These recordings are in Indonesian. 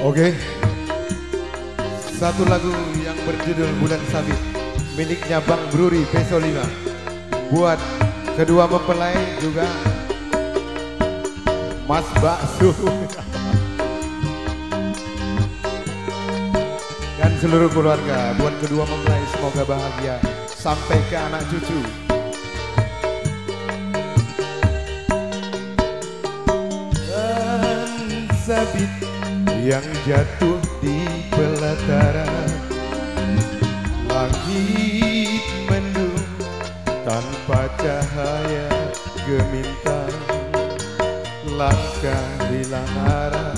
Oke. Satu lagu yang berjudul Bulan Sabit miliknya Bang Bruri Peso 5. Buat kedua mempelai juga Mas Baksu. Dan seluruh keluarga buat kedua mempelai semoga bahagia sampai ke anak cucu. Sabit yang jatuh di pelataran. Langit mendung tanpa cahaya gemintang. Langkah hilang arah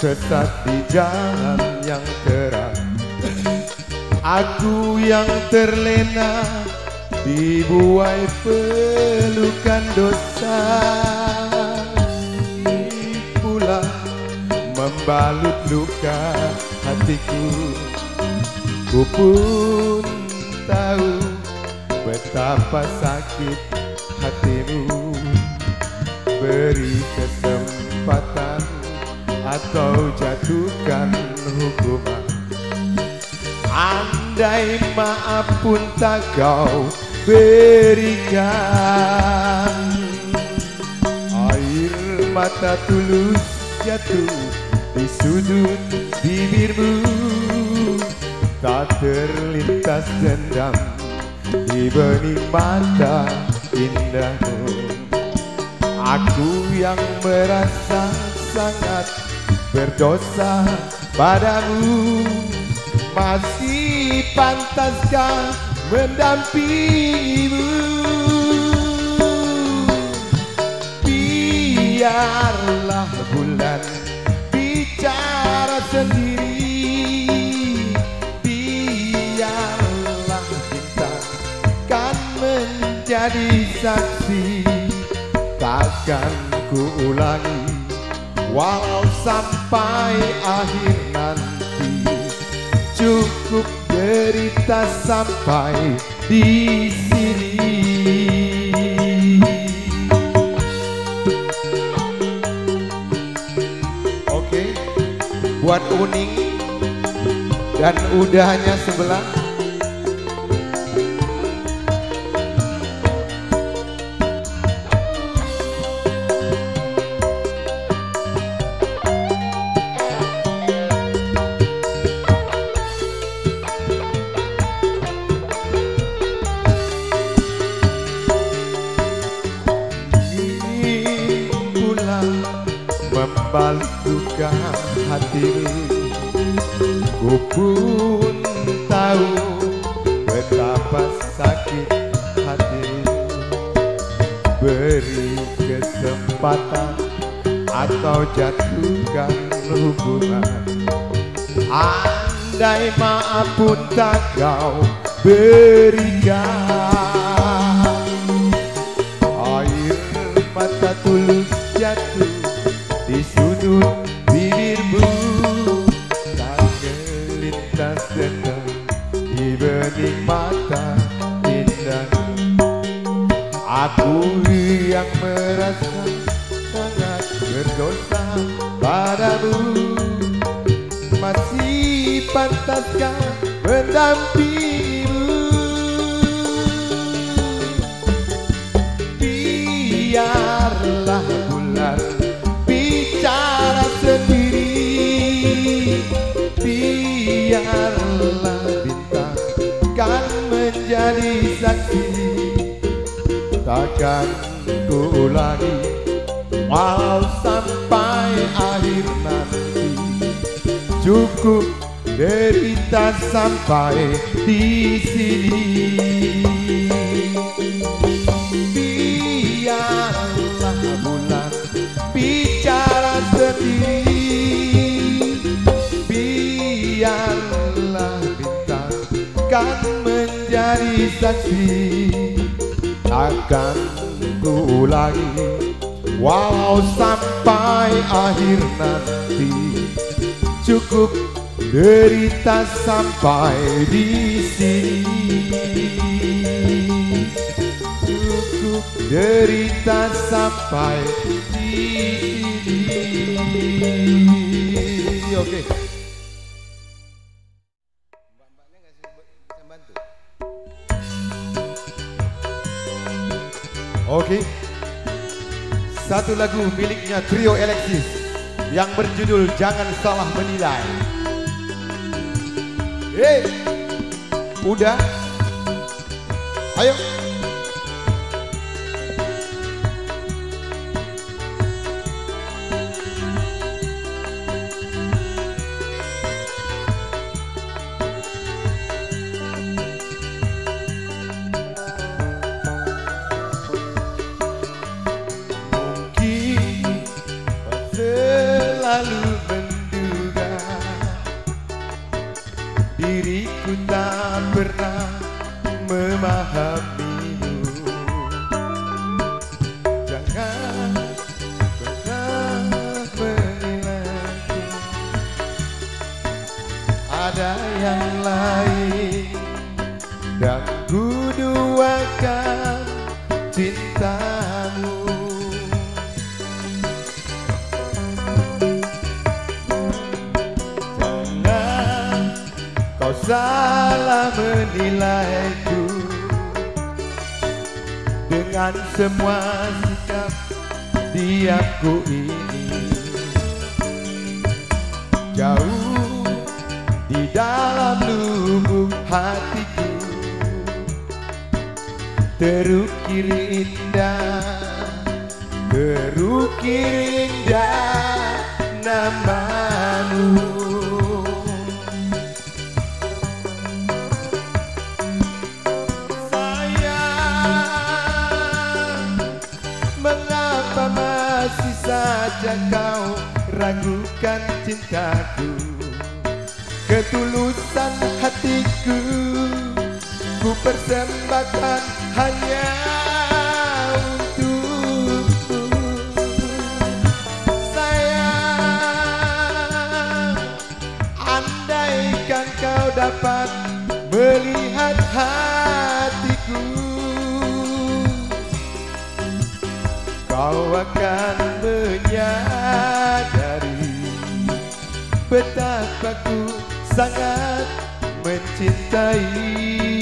sesat di jalan yang terang. Aku yang terlena dibuai pelukan dosa membalut luka hatiku. Ku pun tahu betapa sakit hatimu. Beri kesempatan atau jatuhkan hukuman. Andai maaf pun tak kau berikan Air mata tulus jatuh di sudut bibirmu Tak terlintas dendam di benih mata indahmu. Aku yang merasa sangat berdosa padamu Masih pantaskah mendampingimu? Biarlah sendiri. Biarlah bintang kan menjadi saksi. Takkan ku ulangi Walau sampai akhir nanti. Cukup derita sampai di sini Buat Uning. Dan udahnya sebelah pun tahu betapa sakit hatimu Beri kesempatan atau jatuhkan hubungan. Andai maaf pun tak kau berikan merasa sangat berdosa padamu. Masih pantaskah mendampingimu? Biarlah bulan bicara sendiri. Biarlah bintang kan menjadi saksi. Takkan ku ulangi Walau sampai akhir nanti Cukup derita sampai di sini. Biarlah bulan bicara sendiri. Biarlah bintang kan menjadi saksi. Takkan ku ulangi Walau sampai akhir nanti Cukup derita sampai di sini Cukup derita sampai di sini oke. Oke. Satu lagu miliknya Trio Alexis yang berjudul Jangan Salah Menilai. Hei, udah? Ayo. Yang lain. Dan ku duakan cintamu. Kau salah menilaiku. Dengan semua sikap diamku ini Jauh dalam lubuk hatiku. Terukir indah Terukir indah namamu. Masih saja kau ragukan cintaku Ketulusan hatiku. Ku persembahkan hanya untukmu. Sayang Andaikan kau dapat melihat hatiku. Kau akan menyadari Betapa ku sangat mencintaimu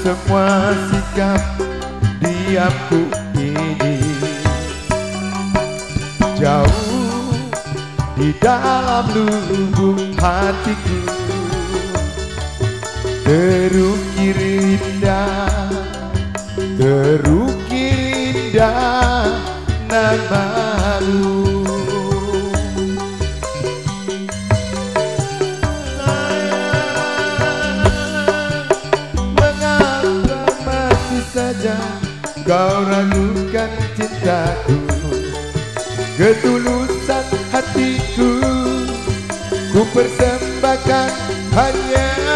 semua sikap diamku ini Jauh di dalam lubuk hatiku Terukir indah Terukir indah namamu kau ragukan cintaku Ketulusan hatiku. Ku persembahkan hanya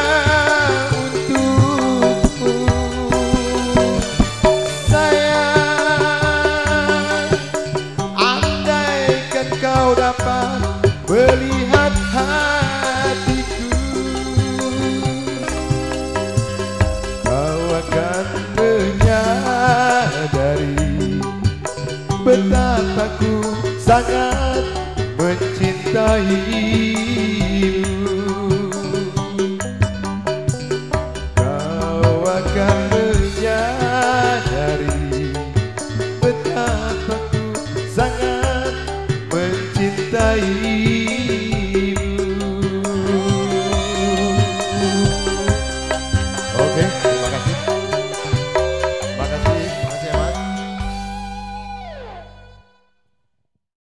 sangat mencintaimu